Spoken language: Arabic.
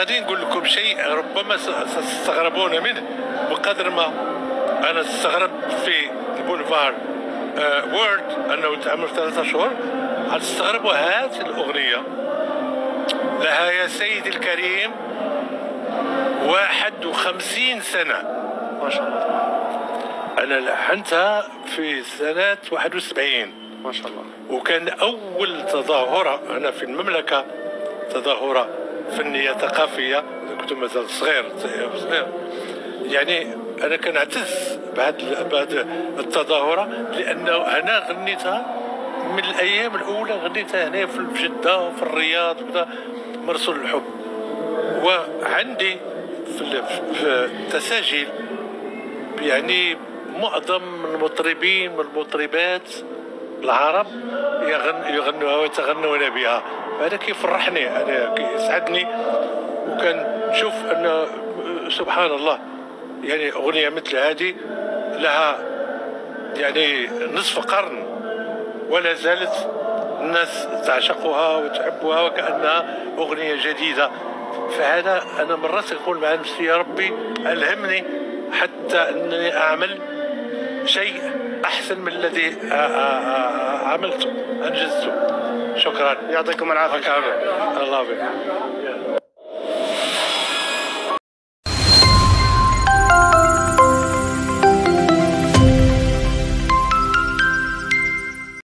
خليني نقول لكم شيء ربما ستستغربون منه. بقدر ما أنا استغربت في البولفار آه وورد أنه تعمل ثلاثة شهور هتستغربوا هذه الأغنية. لها يا سيدي الكريم 51 سنة. ما شاء الله. أنا لحنتها في سنة 71 ما شاء الله. وكان أول تظاهرة هنا في المملكة تظاهرة فنية ثقافية كنت مازال صغير صغير يعني أنا كنعتز بهذه بهذه التظاهرة لأنه أنا غنيتها من الأيام الأولى غنيتها هنا في جدة وفي الرياض وكذا مرسول الحب. وعندي في ال- في التساجيل يعني معظم المطربين والمطربات العرب يغن يغنوها ويتغنون بها. هذا كيفرحني أنا كيسعدني. وكان نشوف أن سبحان الله يعني أغنية مثل هذه لها يعني نصف قرن. ولا زالت الناس تعشقها وتحبها وكأنها أغنية جديدة. فهذا أنا مرات أقول مع نفسي يا ربي ألهمني حتى أنني أعمل شيء أحسن من الذي آ- آ- آ- عملته أنجزته. شكرا. يعطيكم العافية. الله يبارك.